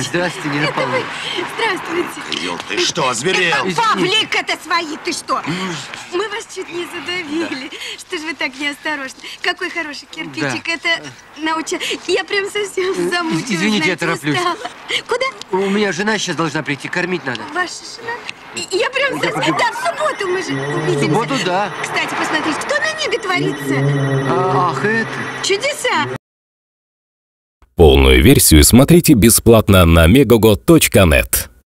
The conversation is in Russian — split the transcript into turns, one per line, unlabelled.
Здравствуйте, Нина
Это вы.
Павловна.
Здравствуйте.
Козел, ты что, озверел?
Павлик, Павлик, это свои, ты что? Мы вас чуть не задавили. Что ж вы так неосторожны? Какой хороший кирпичик. Это науча... Я прям совсем замучилась.
Извините, я тороплюсь.
устала. Куда?
У меня жена сейчас должна прийти, кормить надо.
Ваша жена? Я прям совсем... Да, в субботу мы же увидимся.
В субботу, да.
Кстати, посмотрите, кто на небе творится?
А, ах, это...
Чудеса.
Полную версию смотрите бесплатно на megogo.net.